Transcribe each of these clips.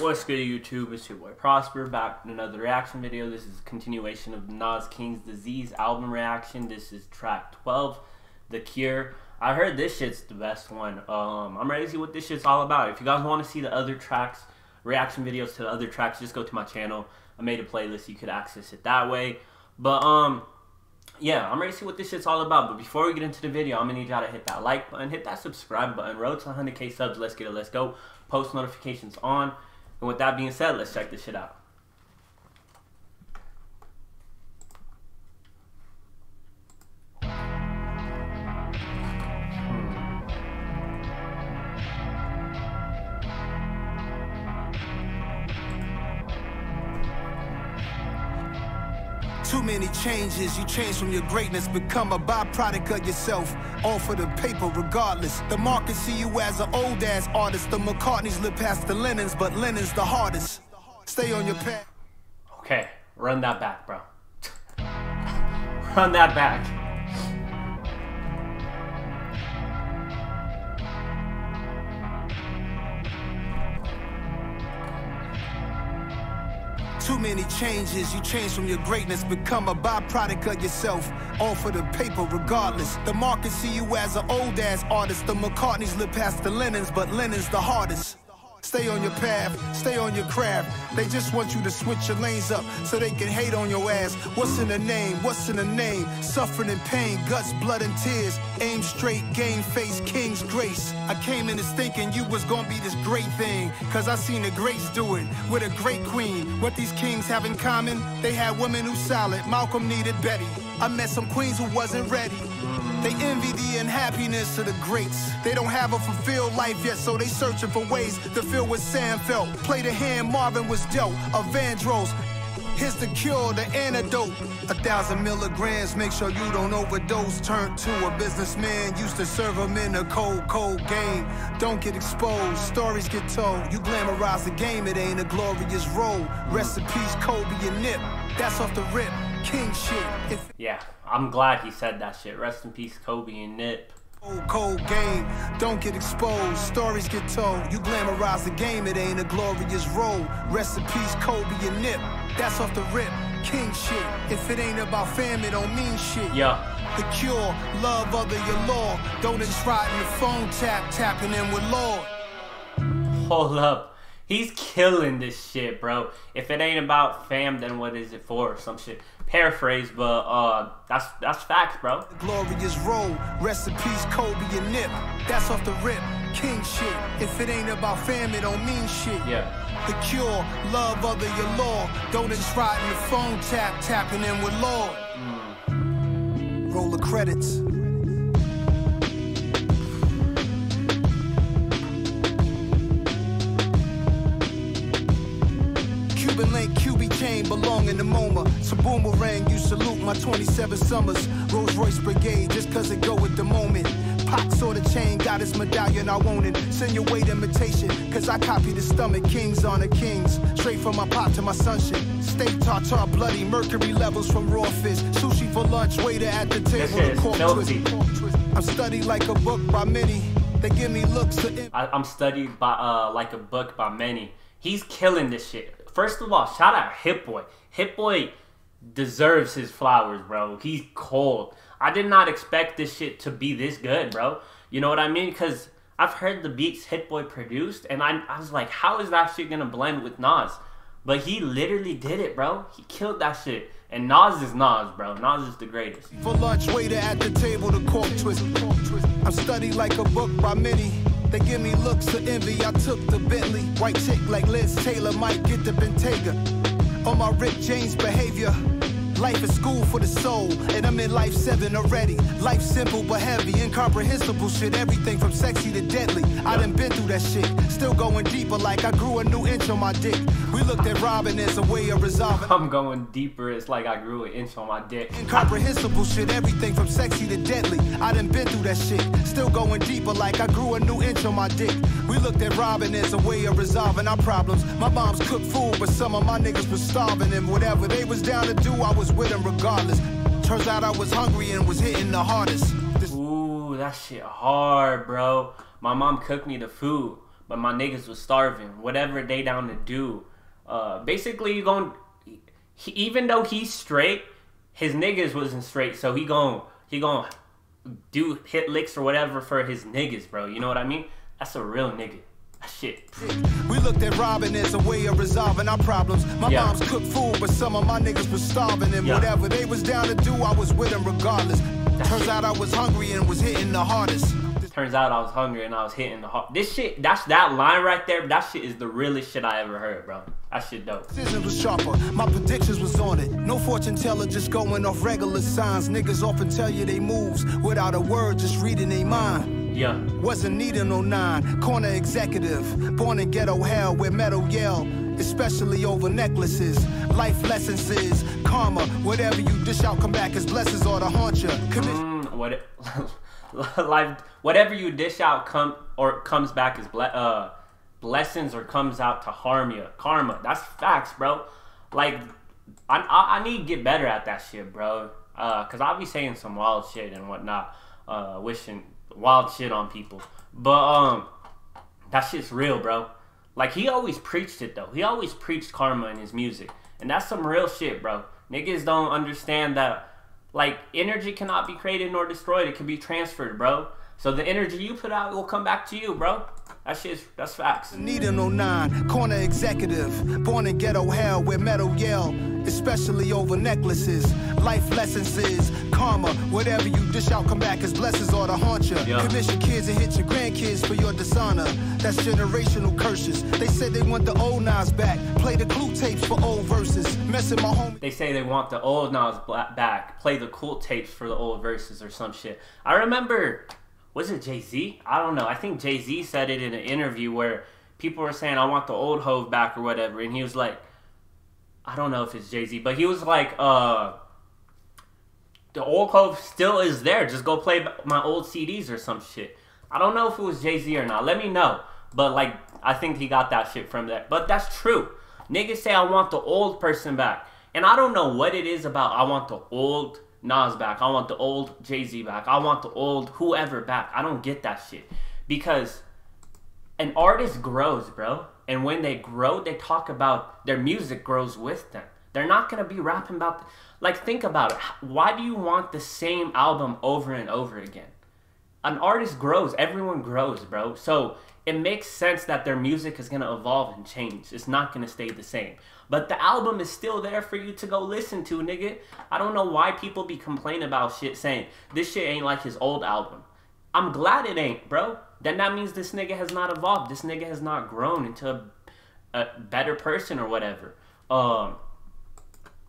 What's good YouTube? It's your boy Prosper back with another reaction video. This is a continuation of Nas King's Disease album reaction. This is track 12, The Cure. I heard this shit's the best one. Um, I'm ready to see what this shit's all about. If you guys want to see the other tracks, reaction videos to the other tracks, just go to my channel. I made a playlist. You could access it that way. But um, yeah, I'm ready to see what this shit's all about. But before we get into the video, I'm gonna need y'all to hit that like button, hit that subscribe button. Road to 100k subs. Let's get it. Let's go. Post notifications on. And with that being said, let's check this shit out. Too many changes, you change from your greatness, become a byproduct of yourself. All for the paper, regardless. The market see you as an old ass artist. The McCartneys live past the Lennons, but Lennon's the hardest. Stay on your path. Okay, run that back, bro. run that back. Too many changes, you change from your greatness, become a byproduct of yourself. All for the paper, regardless. The market see you as an old ass artist. The McCartneys live past the Lennons, but Lennon's the hardest. Stay on your path, stay on your craft. They just want you to switch your lanes up so they can hate on your ass. What's in the name? What's in the name? Suffering and pain, guts, blood, and tears. Aim straight, game face, king's grace. I came in this thinking you was gonna be this great thing. Cause I seen the greats do it with a great queen. What these kings have in common? They had women who solid. Malcolm needed Betty. I met some queens who wasn't ready. They envy the unhappiness of the greats. They don't have a fulfilled life yet, so they searching for ways to feel what Sam felt. Play the hand Marvin was dealt. A Vandross. Here's the cure, the antidote. A thousand milligrams, make sure you don't overdose. Turn to a businessman, used to serve him in a cold, cold game. Don't get exposed, stories get told. You glamorize the game, it ain't a glorious role. Rest in peace, Kobe and Nip. That's off the rip king shit. If yeah, I'm glad he said that shit. Rest in peace, Kobe and Nip. Cold, cold game, don't get exposed, stories get told. You glamorize the game, it ain't a glorious role. Rest in peace, Kobe and Nip. That's off the rip, king shit. If it ain't about fam, it don't mean shit. Yeah. The cure, love other your law. Don't just ride in the phone tap, tapping in with Lord. Hold up. He's killing this shit, bro. If it ain't about fam, then what is it for? Some shit. Paraphrase, but uh, that's that's facts, bro. Glorious role. Rest in peace, Kobe and Nip. That's off the rip. King shit. If it ain't about fam, it don't mean shit. Yeah. The cure, love other your law. Don't just ride in the phone tap, tapping in with Lord. Mm. Roll the credits. Chain, in the MoMA. So boomerang, you salute my 27 summers. Rolls Royce Brigade, just cause it go with the moment. Pac saw the chain, got his medallion, I want it. Send your weight imitation, cause I copy the stomach. Kings on the kings, straight from my pot to my sunshine. Steak tartar, bloody, mercury levels from raw fish. Sushi for lunch, waiter at the table, the cork twist. I'm studied like a book by many. They give me looks to. I, I'm studied by uh like a book by many. He's killing this shit. First of all, shout out Hit Boy. Hit Boy deserves his flowers, bro. He's cold. I did not expect this shit to be this good, bro. You know what I mean? Because I've heard the beats Hit Boy produced, and I, I was like, how is that shit gonna blend with Nas? But he literally did it, bro. He killed that shit. And Nas is Nas, bro. Nas is the greatest. For lunch, waiter at the table, the cork twist. I'm studied like a book by many. They give me looks of envy. I took the Bentley. White chick like Liz Taylor might get the Bentayga. On my Rick James behavior. Life is school for the soul, and I'm in life seven already. Life simple but heavy, incomprehensible shit. Everything from sexy to deadly. I done been through that shit. Still going deeper, like I grew a new inch on my dick. We looked at Robin as a way of resolving. I'm going deeper. It's like I grew an inch on my dick. Incomprehensible shit. Everything from sexy to deadly. I done been through that shit. Still going deeper, like I grew a new inch on my dick. We looked at Robin as a way of resolving our problems. My mom's cooked food, but some of my niggas was starving, and whatever they was down to do, I was with them regardless. Turns out I was hungry and was hitting the hardest. Ooh, that shit hard, bro. My mom cooked me the food, but my niggas was starving. Whatever they down to do. Uh, basically, you going he, even though he's straight, his niggas wasn't straight, so he gon' he gon' do hit licks or whatever for his niggas, bro. You know what I mean? That's a real nigga. Shit. We looked at robbing as a way of resolving our problems. My Yeah. mom's cooked food, but some of my niggas was starving. And Yeah. whatever they was down to do, I was with them regardless. Turns out I was hungry and was hitting the hardest. Turns out I was hungry and I was hitting the heart. This shit, that's that line right there. That shit is the realest shit I ever heard, bro. That shit dope. Decisions was sharper, my predictions was on it. No fortune teller, just going off regular signs. Niggas often tell you they moves without a word, just reading they mind. Yeah. Wasn't needing no nine, corner executive. Born in ghetto hell where metal yell, especially over necklaces. Life lessons is karma. Whatever you dish out, come back as blessings or to haunt you. Commit. Mm, what life whatever you dish out come or comes back as ble- uh blessings or comes out to harm you karma. That's facts bro. Like I, I, I need to get better at that shit bro. Uh because i'll be saying some wild shit and whatnot uh wishing wild shit on people. But um that shit's real bro. Like he always preached it though. He always preached karma in his music. And that's some real shit bro. Niggas don't understand that like energy cannot be created nor destroyed. It can be transferred, bro. So the energy you put out will come back to you, bro. That shit's that's facts. Needing no oh nine, corner executive. Born in ghetto hell where metal yell, especially over necklaces. Life lessons is karma. Whatever you dish out, come back as blessings or to haunt you. Yeah. Commission kids and hit your grandkids for your dishonor. That's generational curses. They said they want the old Nas back. Play the clue tapes for old verses. Messing my homie. They say they want the old Nas back. Play the cool tapes for the old verses or some shit. I remember, was it Jay Z? I don't know. I think Jay Z said it in an interview where people were saying, "I want the old Hove back" or whatever, and he was like, I don't know if it's Jay Z, but he was like, uh. The old Hove still is there. Just go play my old CDs or some shit. I don't know if it was Jay Z or not. Let me know. But like, I think he got that shit from that. But that's true. Niggas say I want the old person back. And I don't know what it is about I want the old Nas back. I want the old Jay Z back. I want the old whoever back. I don't get that shit. Because an artist grows, bro. And when they grow, they talk about their music grows with them. They're not gonna be rapping about, like, think about it. Why do you want the same album over and over again? An artist grows, everyone grows, bro. So it makes sense that their music is gonna evolve and change. It's not gonna stay the same. But the album is still there for you to go listen to, nigga. I don't know why people be complaining about shit saying this shit ain't like his old album. I'm glad it ain't, bro. Then that means this nigga has not evolved. This nigga has not grown into a, a better person or whatever. Um,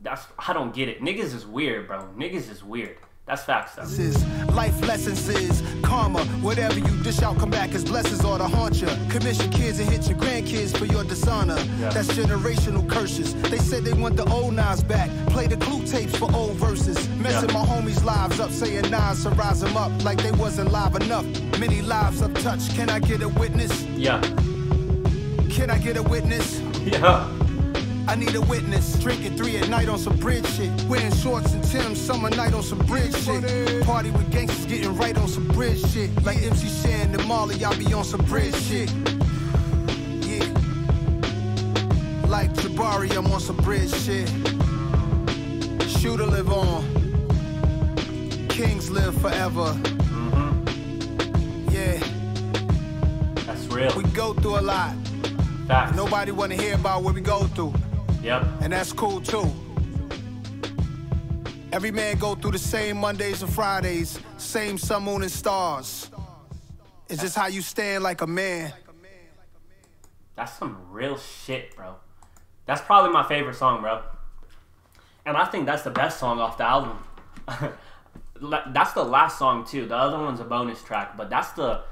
that's I don't get it. Niggas is weird, bro. Niggas is weird. That's facts, though. is life lessons is karma. Whatever you dish out, come back as blessings or to haunt you. Commission kids and hit your grandkids for your dishonor. Yeah. That's generational curses. They said they want the old Nas back. Play the clue tapes for old verses. Messing Yeah. my homies' lives up, saying Nas to rise them up like they wasn't live enough. Many lives I've touched. Can I get a witness? Yeah. Can I get a witness? Yeah. I need a witness. Drinking three at night on some bridge shit. Wearing shorts and Tim's summer night on some bridge shit. Party with gangsters getting right on some bridge shit. Like MC Shan and Marley, I be on some bridge shit. Yeah. Like Jabari, I'm on some bridge shit. Shooter live on. Kings live forever. Yeah. That's real. We go through a lot. Facts. Nobody wanna hear about what we go through. Yep. and that's cool too. Every man go through the same Mondays and Fridays, same sun, moon, and stars. It's just how you stand like a man. That's some real shit, bro. That's probably my favorite song, bro. And I think that's the best song off the album. That's the last song too. The other one's a bonus track, but that's the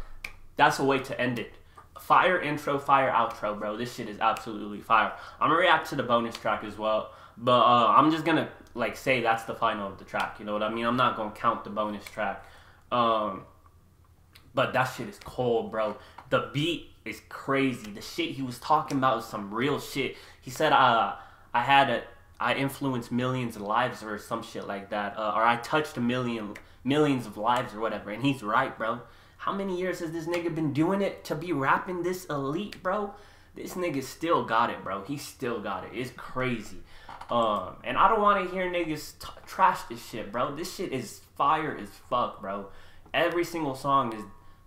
that's a way to end it. Fire intro, fire outro, bro. This shit is absolutely fire. I'm gonna react to the bonus track as well, but uh, I'm just gonna like say that's the final of the track. You know what I mean? I'm not gonna count the bonus track. Um, but that shit is cold, bro. The beat is crazy. The shit he was talking about is some real shit. He said, uh, I had a, I influenced millions of lives or some shit like that. Uh, or I touched a million, millions of lives or whatever. And he's right, bro. How many years has this nigga been doing it to be rapping this elite, bro? This nigga still got it, bro. He still got it. It's crazy. Um, and I don't want to hear niggas trash this shit, bro. This shit is fire as fuck, bro. Every single song is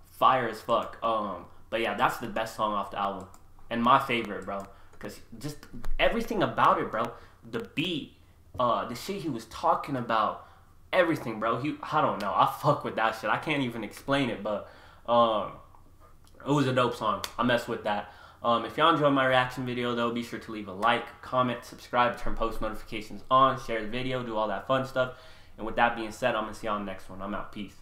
fire as fuck. Um, but yeah, that's the best song off the album and my favorite, bro. Cause just everything about it, bro. The beat, uh, the shit he was talking about, everything, bro. He, I don't know. I fuck with that shit. I can't even explain it, but um, it was a dope song. I mess with that. Um, if y'all enjoyed my reaction video, though, be sure to leave a like, comment, subscribe, turn post notifications on, share the video, do all that fun stuff. And with that being said, I'm gonna see y'all next one. I'm out. Peace.